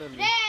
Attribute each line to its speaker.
Speaker 1: Yeah.